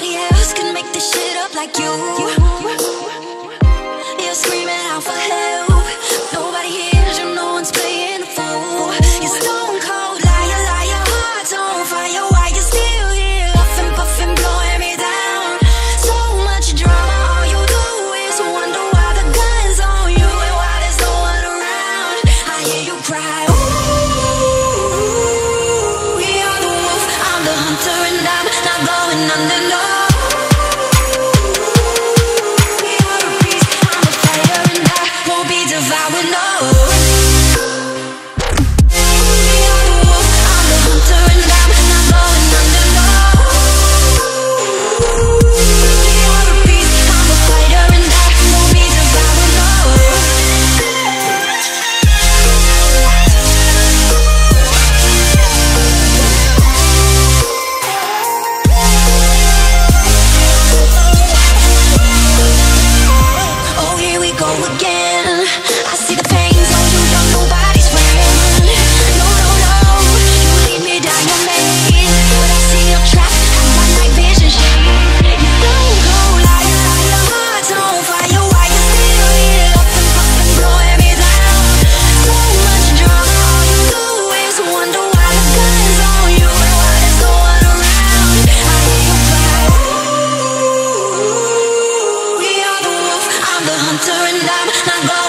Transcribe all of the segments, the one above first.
Nobody else can make this shit up like you. You're screaming out for help. Nobody hears you, no one's playing the fool. You're stone cold, liar, liar, heart's on fire. Why you still here? Puffing, puffing, blowing me down. So much drama, all you do is wonder why the gun's on you And why there's no one around. I hear you cry, ooh, you're the wolf. I'm the hunter and I'm not going under, no I'm going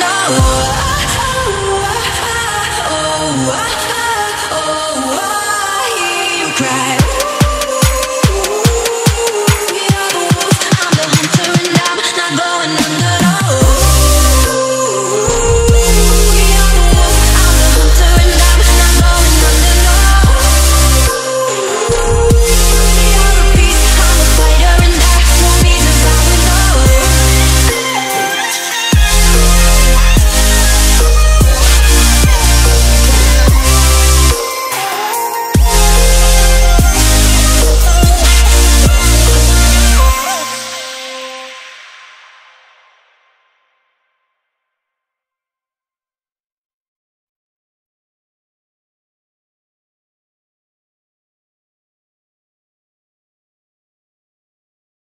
know. Oh, oh, oh,